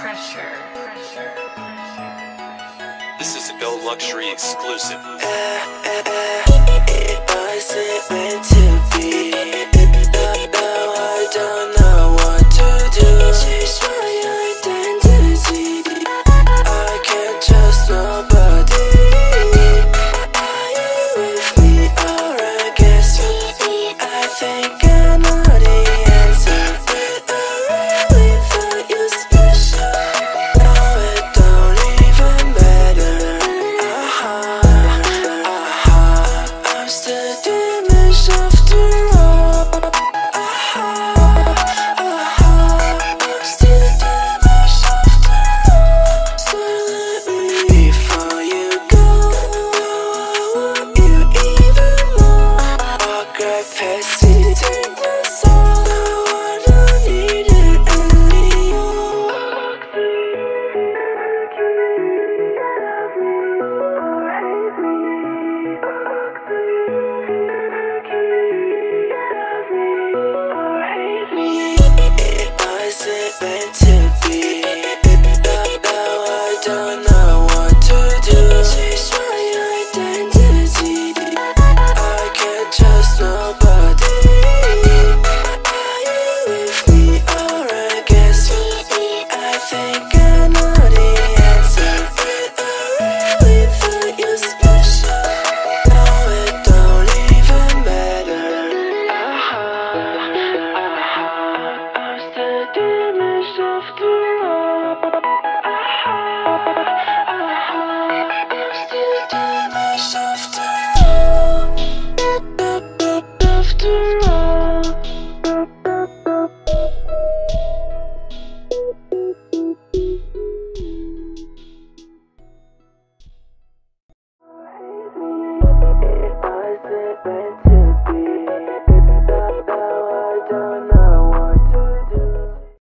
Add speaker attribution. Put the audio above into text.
Speaker 1: Pressure. Pressure. Pressure.
Speaker 2: This is a Go Luxury exclusive.
Speaker 3: Uh, uh, uh. think